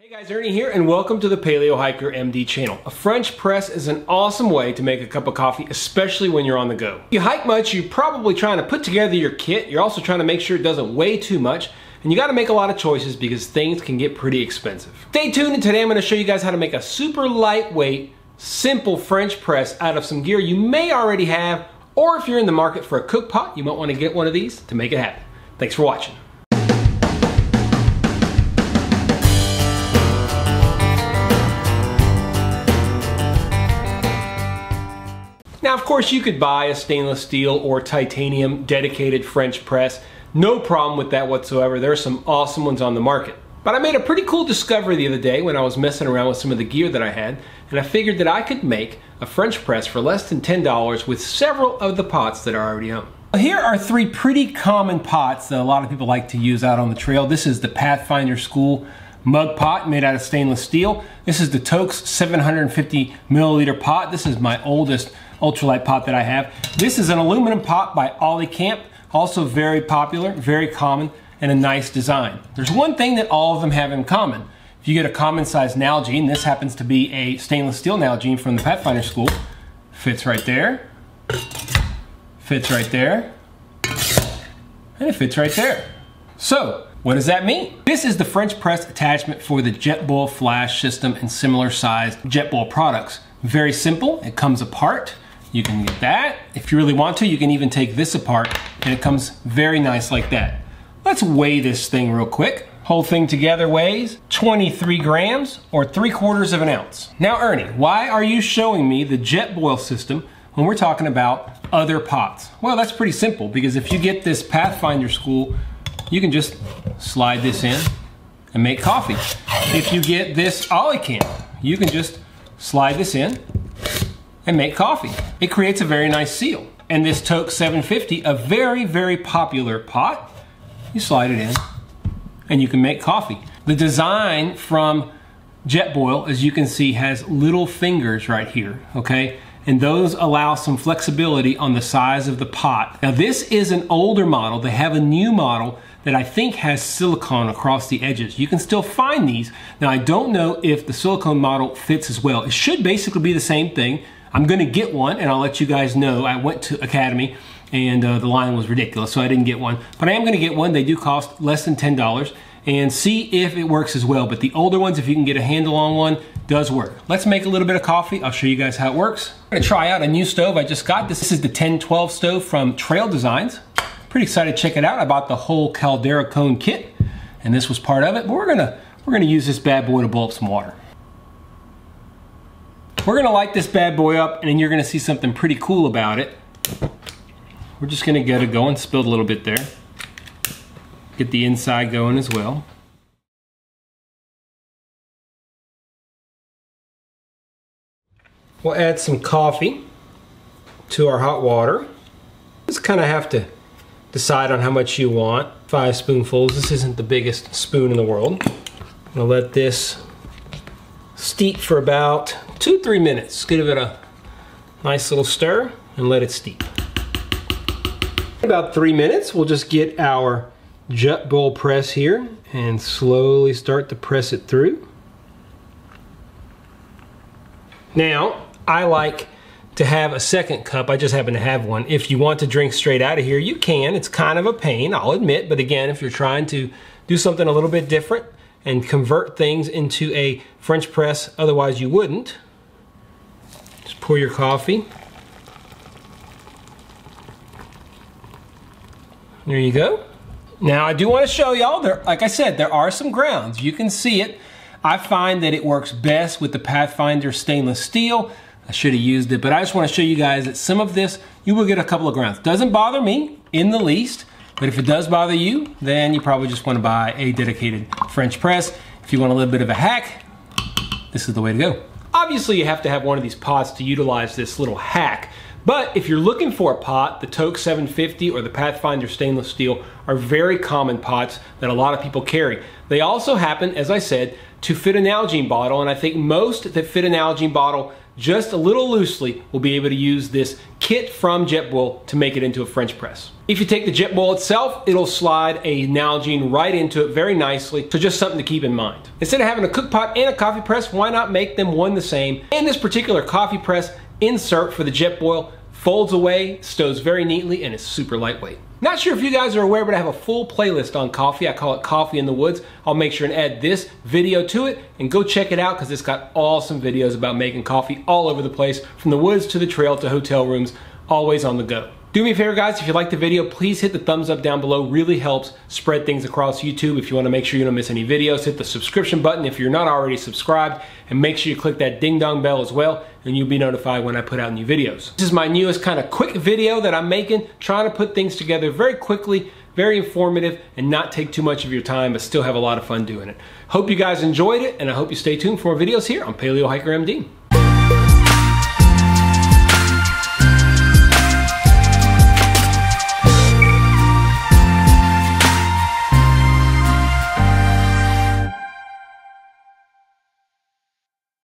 Hey guys, Ernie here and welcome to the Paleo Hiker MD channel. A French press is an awesome way to make a cup of coffee, especially when you're on the go. If you hike much, you're probably trying to put together your kit. You're also trying to make sure it doesn't weigh too much. And you gotta make a lot of choices because things can get pretty expensive. Stay tuned and today I'm gonna show you guys how to make a super lightweight, simple French press out of some gear you may already have, or if you're in the market for a cook pot, you might wanna get one of these to make it happen. Thanks for watching. Now, of course, you could buy a stainless steel or titanium dedicated French press. No problem with that whatsoever. There are some awesome ones on the market. But I made a pretty cool discovery the other day when I was messing around with some of the gear that I had, and I figured that I could make a French press for less than $10 with several of the pots that I already own. Here are three pretty common pots that a lot of people like to use out on the trail. This is the Pathfinder School mug pot made out of stainless steel. This is the Toaks 750 milliliter pot. This is my oldest ultralight pot that I have. This is an aluminum pot by Olicamp, also very popular, very common, and a nice design. There's one thing that all of them have in common. If you get a common size Nalgene, this happens to be a stainless steel Nalgene from the Pathfinder School, fits right there, fits right there, and it fits right there. So, what does that mean? This is the French press attachment for the JetBoil flash system and similar sized JetBoil products. Very simple, it comes apart. You can get that. If you really want to, you can even take this apart and it comes very nice like that. Let's weigh this thing real quick. Whole thing together weighs 23 grams or 3 quarters of an ounce. Now Ernie, why are you showing me the JetBoil system when we're talking about other pots? Well, that's pretty simple because if you get this Pathfinder School, you can just slide this in and make coffee. If you get this Olicamp, you can just slide this in and make coffee. It creates a very nice seal. And this Toaks 750, a very, very popular pot, you slide it in and you can make coffee. The design from JetBoil, as you can see, has little fingers right here, okay? And those allow some flexibility on the size of the pot. Now this is an older model. They have a new model that I think has silicone across the edges. You can still find these. Now I don't know if the silicone model fits as well. It should basically be the same thing. I'm going to get one and I'll let you guys know. I went to Academy and uh, the line was ridiculous, so I didn't get one. But I am going to get one. They do cost less than $10 and see if it works as well. But the older ones, if you can get a handle on one, does work. Let's make a little bit of coffee. I'll show you guys how it works. I'm going to try out a new stove I just got. This is the 1012 stove from Trail Designs. Pretty excited to check it out. I bought the whole Caldera cone kit and this was part of it. But we're going to we're going to use this bad boy to boil up some water. We're gonna light this bad boy up and you're gonna see something pretty cool about it. We're just gonna get it going, spilled a little bit there. Get the inside going as well. We'll add some coffee to our hot water. Just kind of have to decide on how much you want. Five spoonfuls. This isn't the biggest spoon in the world. I'm gonna let this steep for about two, three minutes. Give it a nice little stir and let it steep. About three minutes, we'll just get our JetBoil press here and slowly start to press it through. Now, I like to have a second cup. I just happen to have one. If you want to drink straight out of here, you can. It's kind of a pain, I'll admit. But again, if you're trying to do something a little bit different and convert things into a French press, otherwise you wouldn't, pour your coffee. There you go. Now I do want to show y'all, there, like I said, there are some grounds. You can see it. I find that it works best with the Pathfinder stainless steel. I should have used it, but I just want to show you guys that some of this, you will get a couple of grounds. Doesn't bother me in the least, but if it does bother you, then you probably just want to buy a dedicated French press. If you want a little bit of a hack, this is the way to go. Obviously, you have to have one of these pots to utilize this little hack. But if you're looking for a pot, the Toaks 750 or the Pathfinder stainless steel are very common pots that a lot of people carry. They also happen, as I said, to fit an Nalgene bottle, and I think most that fit an Nalgene bottle just a little loosely, we'll be able to use this kit from Jetboil to make it into a French press. If you take the Jetboil itself, it'll slide a Nalgene right into it very nicely, so just something to keep in mind. Instead of having a cook pot and a coffee press, why not make them one the same? And this particular coffee press insert for the Jetboil folds away, stows very neatly, and is super lightweight. Not sure if you guys are aware, but I have a full playlist on coffee. I call it Coffee in the Woods. I'll make sure and add this video to it and go check it out because it's got awesome videos about making coffee all over the place, from the woods to the trail to hotel rooms, always on the go. Do me a favor guys, if you liked the video, please hit the thumbs up down below. Really helps spread things across YouTube. If you wanna make sure you don't miss any videos, hit the subscription button if you're not already subscribed, and make sure you click that ding dong bell as well, and you'll be notified when I put out new videos. This is my newest kind of quick video that I'm making, trying to put things together very quickly, very informative, and not take too much of your time, but still have a lot of fun doing it. Hope you guys enjoyed it, and I hope you stay tuned for more videos here on Paleo Hiker MD.